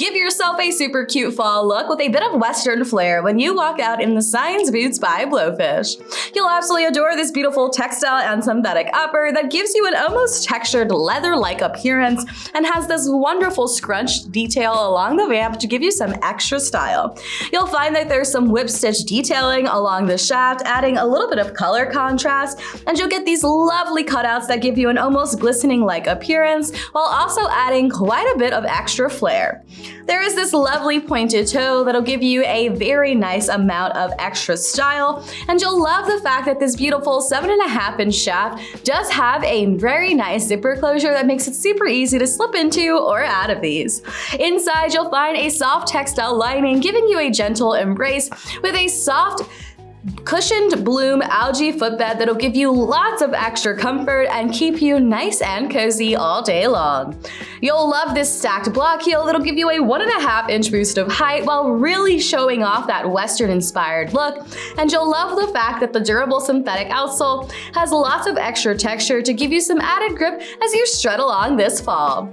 Give yourself a super cute fall look with a bit of western flair when you walk out in the Sygns Boots by Blowfish. You'll absolutely adore this beautiful textile and synthetic upper that gives you an almost textured leather-like appearance and has this wonderful scrunched detail along the vamp to give you some extra style. You'll find that there's some whip stitch detailing along the shaft, adding a little bit of color contrast, and you'll get these lovely cutouts that give you an almost glistening-like appearance, while also adding quite a bit of extra flair. There is this lovely pointed toe that'll give you a very nice amount of extra style, and you'll love the fact that this beautiful 7.5 inch shaft does have a very nice zipper closure that makes it super easy to slip into or out of these. Inside, you'll find a soft textile lining giving you a gentle embrace with a soft cushioned bloom algae footbed that'll give you lots of extra comfort and keep you nice and cozy all day long. You'll love this stacked block heel that'll give you a one and a half inch boost of height while really showing off that western inspired look. And you'll love the fact that the durable synthetic outsole has lots of extra texture to give you some added grip as you strut along this fall.